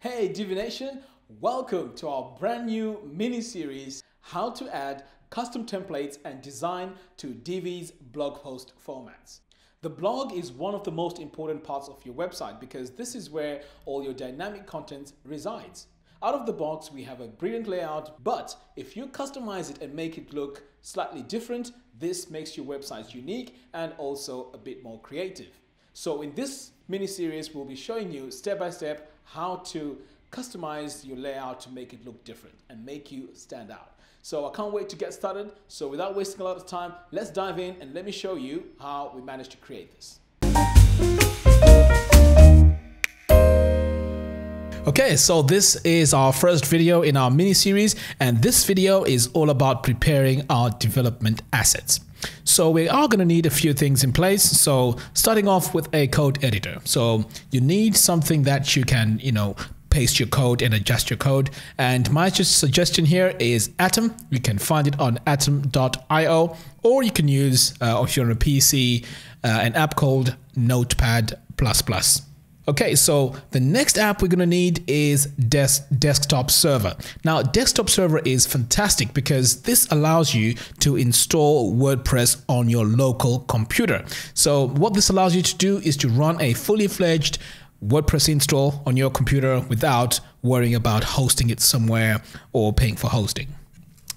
Hey Divi Nation, welcome to our brand new mini series How to Add Custom Templates and Design to Divi's blog post formats. The blog is one of the most important parts of your website because this is where all your dynamic content resides. Out of the box, we have a brilliant layout, but if you customize it and make it look slightly different, this makes your website unique and also a bit more creative. So in this mini series, we'll be showing you step by step how to customize your layout to make it look different and make you stand out. So I can't wait to get started. So without wasting a lot of time, let's dive in and let me show you how we managed to create this. Okay, so this is our first video in our mini series, and this video is all about preparing our development assets. So we are going to need a few things in place. So starting off with a code editor. So you need something that you can, you know, paste your code and adjust your code. And my just suggestion here is Atom. You can find it on atom.io, or you can use, uh, if you're on a PC, uh, an app called Notepad++. Okay, so the next app we're going to need is Des DesktopServer. Now, DesktopServer is fantastic because this allows you to install WordPress on your local computer. So what this allows you to do is to run a fully fledged WordPress install on your computer without worrying about hosting it somewhere or paying for hosting.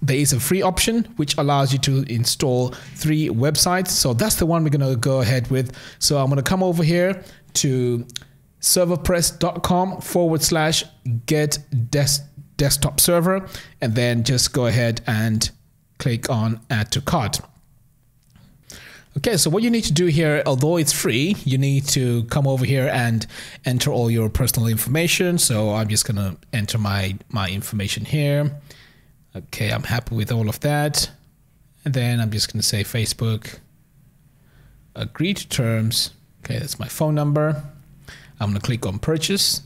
There is a free option which allows you to install three websites. So that's the one we're going to go ahead with. So I'm going to come over here to serverpress.com forward slash get des- desktop server and then just go ahead and click on add to cart. Okay, so what you need to do here, although it's free, you need to come over here and enter all your personal information. So I'm just gonna enter my, my information here. Okay, I'm happy with all of that. And then I'm just gonna say Facebook, agree to terms. Okay, that's my phone number. I'm going to click on purchase.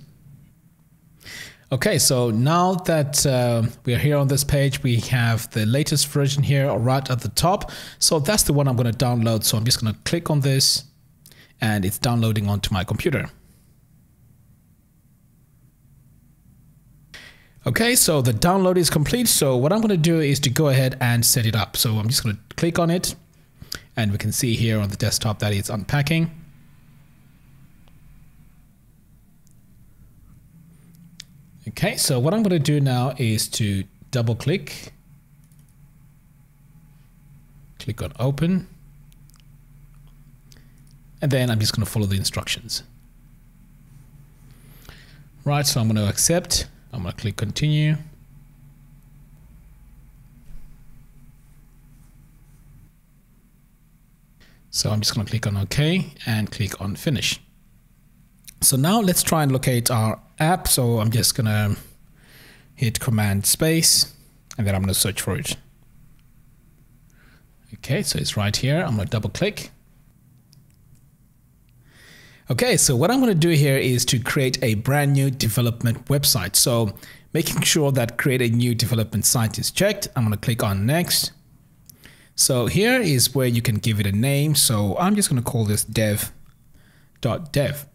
Okay, so now that uh, we are here on this page, we have the latest version here right at the top. So that's the one I'm going to download. So I'm just going to click on this and it's downloading onto my computer. Okay, so the download is complete. So what I'm going to do is to go ahead and set it up. So I'm just going to click on it and we can see here on the desktop that it's unpacking. Okay, so what I'm going to do now is to double click, click on open, and then I'm just going to follow the instructions. Right, so I'm going to accept, I'm going to click continue. So I'm just going to click on OK and click on finish. So now let's try and locate our app. So I'm just to hit command space and then I'm to search for it. Okay, so it's right here. I'm to double click. Okay, so what I'm to do here is to create a brand new development website. So making sure that create a new development site is checked. I'm to click on next. So here is where you can give it a name. So I'm just to call this dev.dev.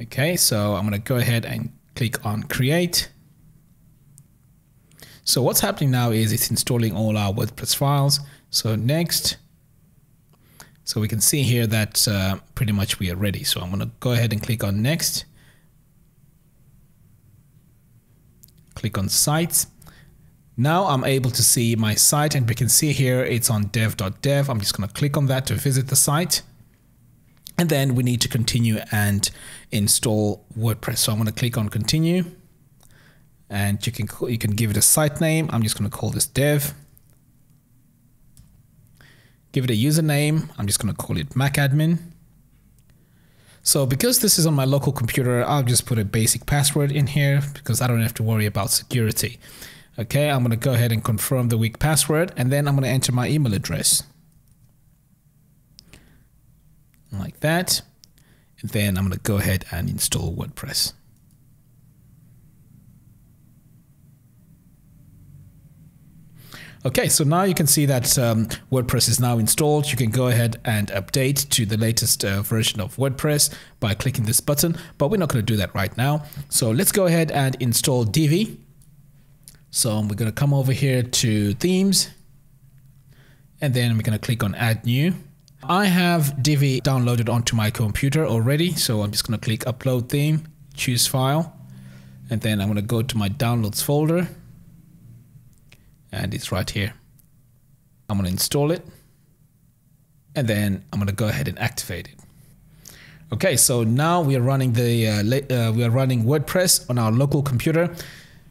Okay, so I'm going to go ahead and click on create. So what's happening now is it's installing all our WordPress files. So next, so we can see here that uh, pretty much we are ready. So I'm going to go ahead and click on next. Click on sites. Now I'm able to see my site and we can see here it's on dev.dev. I'm just going to click on that to visit the site. And then we need to continue and install WordPress. So I'm going to click on continue and you can, you can give it a site name. I'm just going to call this dev. Give it a username. I'm just going to call it MacAdmin. So because this is on my local computer, I'll just put a basic password in here because I don't have to worry about security. Okay, I'm going to go ahead and confirm the weak password and then I'm going to enter my email address. Like that. And then I'm going to go ahead and install WordPress. Okay, so now you can see that um, WordPress is now installed. You can go ahead and update to the latest uh, version of WordPress by clicking this button, but we're not going to do that right now. So let's go ahead and install Divi. So we're going to come over here to themes and then we're going to click on add new. I have Divi downloaded onto my computer already. So I'm just going to click upload theme, choose file, and then I'm going to go to my downloads folder and it's right here. I'm going to install it and then I'm going to go ahead and activate it. Okay, so now we are running the uh, uh, we are running WordPress on our local computer.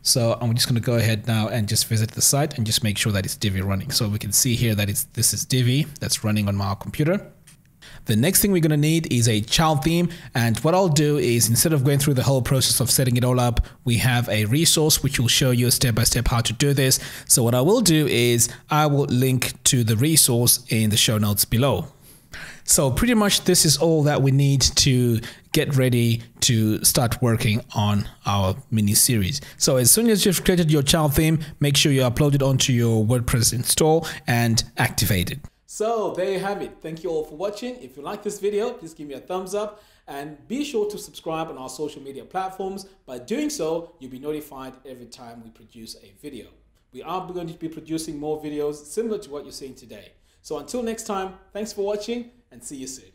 So I'm just going to go ahead now and just visit the site and just make sure that it's Divi running. So we can see here that it's this is Divi that's running on my computer. The next thing we're going to need is a child theme. And what I'll do is instead of going through the whole process of setting it all up, we have a resource which will show you step by step how to do this. So what I will do is I will link to the resource in the show notes below. So pretty much this is all that we need to get ready to start working on our mini series. So as soon as you've created your child theme, make sure you upload it onto your WordPress install and activate it. So there you have it. Thank you all for watching. If you like this video, please give me a thumbs up and be sure to subscribe on our social media platforms. By doing so, you'll be notified every time we produce a video. We are going to be producing more videos similar to what you're seeing today. So until next time, thanks for watching and see you soon.